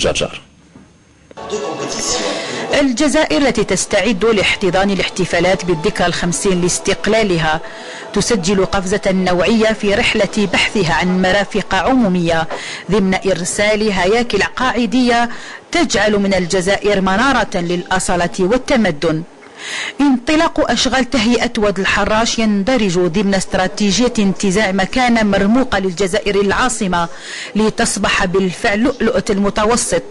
جرجر الجزائر التي تستعد لاحتضان الاحتفالات بالذكرى الخمسين لاستقلالها تسجل قفزة نوعية في رحلة بحثها عن مرافق عمومية ضمن إرسال هياكل قاعدية تجعل من الجزائر منارة للأصالة والتمدن. انطلاق أشغال تهيئة واد الحراش يندرج ضمن استراتيجية انتزاع مكانة مرموقة للجزائر العاصمة لتصبح بالفعل لؤلؤة المتوسط.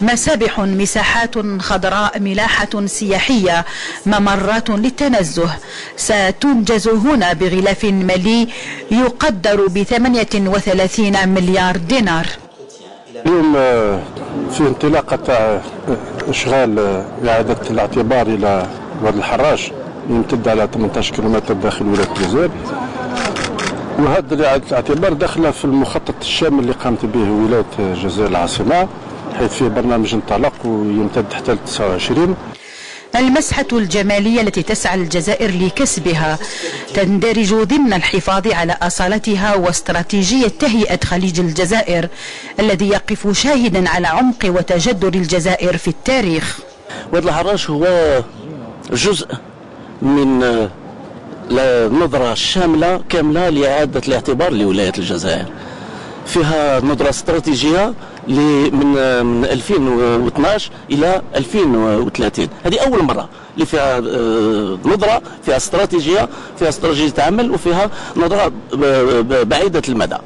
مسابح مساحات خضراء ملاحة سياحية ممرات للتنزه. ستنجز هنا بغلاف مالي يقدر ب 38 مليار دينار. اليوم آه، في انطلاقة تاع أشغال آه، إعادة الاعتبار إلى واد الحراش يمتد على 18 كيلومتر داخل ولاية الجزائر وهذا الاعتبار داخلة في المخطط الشامل اللي قامت به ولاية الجزائر العاصمة حيث فيه برنامج انطلق ويمتد حتى ل 29 المسحة الجمالية التي تسعى الجزائر لكسبها تندرج ضمن الحفاظ على أصالتها واستراتيجية تهيئة خليج الجزائر الذي يقف شاهدا على عمق وتجدر الجزائر في التاريخ. واد الحراش هو جزء من نظرة شاملة كاملة لإعادة الاعتبار لولاية الجزائر. فيها نظرة استراتيجية من من 2012 إلى 2030 هذه أول مرة. اللي فيها آه، نظرة فيها استراتيجية فيها استراتيجية عمل وفيها نظرة بعيدة المدى.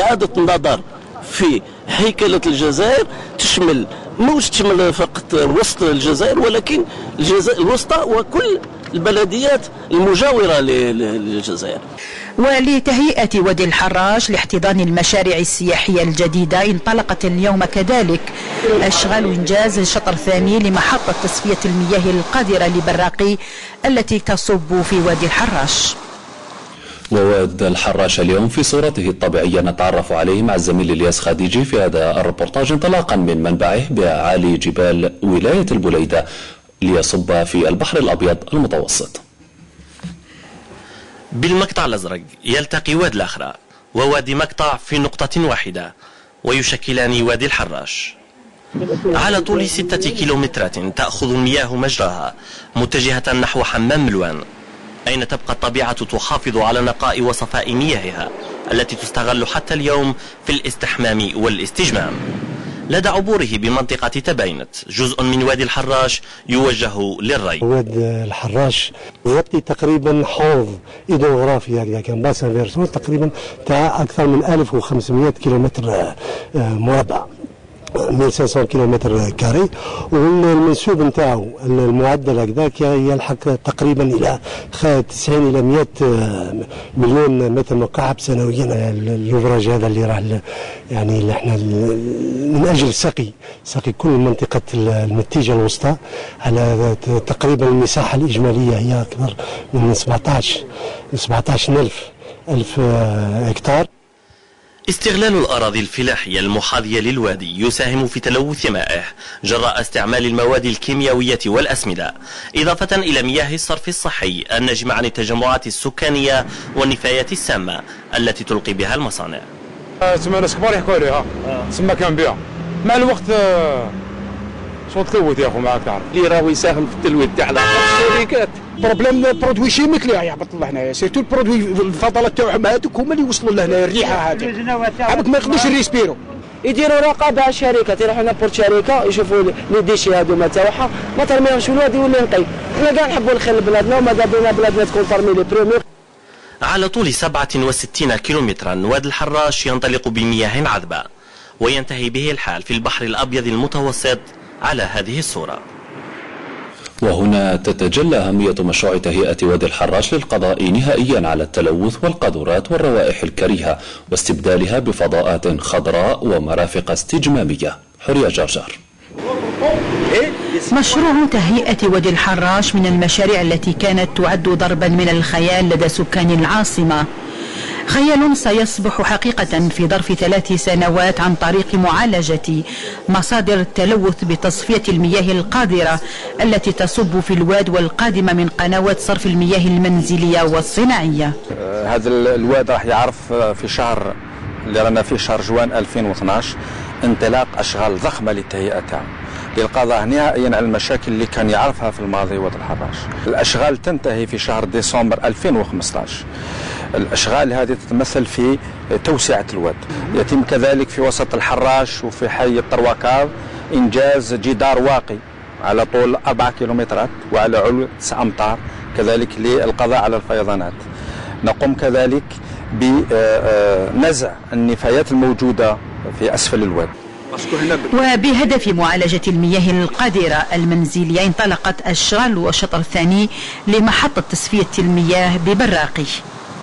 إعادة النظر في هيكلة الجزائر تشمل مش تشمل فقط وسط الجزائر ولكن الجزائر الوسطى وكل البلديات المجاورة للجزائر. ولتهيئة وادي الحراش لاحتضان المشاريع السياحية الجديدة انطلقت اليوم كذلك أشغال إنجاز الشطر الثاني لمحطة تصفية المياه القادرة لبراقي التي تصب في وادي الحراش وواد الحراش اليوم في صورته الطبيعية نتعرف عليه مع الزميل الياس خديجي في هذا الربورتاج انطلاقا من منبعه بأعالي جبال ولاية البليدة ليصب في البحر الأبيض المتوسط. بالمقطع الأزرق يلتقي واد الأخرى ووادي مقطع في نقطة واحدة ويشكلان وادي الحراش. على طول ستة كيلومترات تأخذ المياه مجراها متجهة نحو حمام ملوان. أين تبقى الطبيعة تحافظ على نقاء وصفاء مياهها التي تستغل حتى اليوم في الاستحمام والاستجمام؟ لدى عبوره بمنطقة تباينت جزء من وادي الحراش يوجه للري. وادي الحراش يغطي تقريبا حوض hydrographique هكذا كان bassin تقريبا تاع أكثر من 1500 كيلومتر آه، مربع. 1500 كيلومتر carré. والمنسوب نتاعو المعدل هكذاك يلحق تقريبا إلى 90 إلى 100 آه، مليون متر مكعب سنويا. ال ouvrage هذا اللي راح يعني اللي إحنا من أجل سقي سقي كل منطقة المتيجه الوسطى على تقريبا المساحة الإجمالية هي أكثر من 17 17000 ألف آه، هكتار. استغلال الأراضي الفلاحية المحاذية للوادي يساهم في تلوث مائه جراء استعمال المواد الكيميائية والأسمدة. إضافة إلى مياه الصرف الصحي الناجمة عن التجمعات السكانية والنفايات السامة التي تلقي بها المصانع. تسمى ناس كبار يحكوا عليها. تسمى كان بها. مع الوقت آه، شو تلوث يا أخو معاك تعرف. اللي راهو يساهم في التلوث تاع الشركات بروبليم برودوي شيميك اللي يهبط هنايا. سيرتو البرودوي الفضلات تاعهم هذوك هما اللي وصلوا لهنا الريحة هذه. عبك ما يقدرش يريسبيرو. يديروا رقابة على الشركات يروحوا نابورت شركة يشوفوا لي ديشي هذوما تاعها ما ترميهمش الواد يولي نقي. إحنا كاع نحبوا الخير لبلادنا وماذا بينا بلادنا تكون ترمي لي بريمير على طول 67 كيلومترا واد الحراش ينطلق بمياه عذبة وينتهي به الحال في البحر الأبيض المتوسط على هذه الصورة. وهنا تتجلى أهمية مشروع تهيئة وادي الحراش للقضاء نهائيا على التلوث والقاذورات والروائح الكريهة واستبدالها بفضاءات خضراء ومرافق استجمامية. حرية جرجر. مشروع تهيئة وادي الحراش من المشاريع التي كانت تعد ضربا من الخيال لدى سكان العاصمة. خيال سيصبح حقيقة في ظرف ثلاث سنوات عن طريق معالجة مصادر التلوث بتصفية المياه القادرة التي تصب في الواد والقادمة من قنوات صرف المياه المنزلية والصناعية. هذا الواد راح يعرف في شهر اللي رانا فيه شهر جوان 2012 انطلاق أشغال ضخمة للتهيئة تاعها للقضاء نهائيا على المشاكل اللي كان يعرفها في الماضي واد الحراش. الأشغال تنتهي في شهر ديسمبر 2015 الأشغال هذه تتمثل في توسعة الواد. يتم كذلك في وسط الحراش وفي حي الطروكار إنجاز جدار واقي على طول 4 كيلومترات وعلى علو 9 أمتار كذلك للقضاء على الفيضانات. نقوم كذلك بنزع النفايات الموجودة في أسفل الواد. وبهدف معالجة المياه القادرة المنزلية انطلقت أشغال الشطر الثاني لمحطة تصفية المياه ببراقي.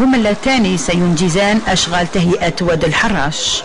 هما اللتان سينجزان أشغال تهيئة واد الحراش.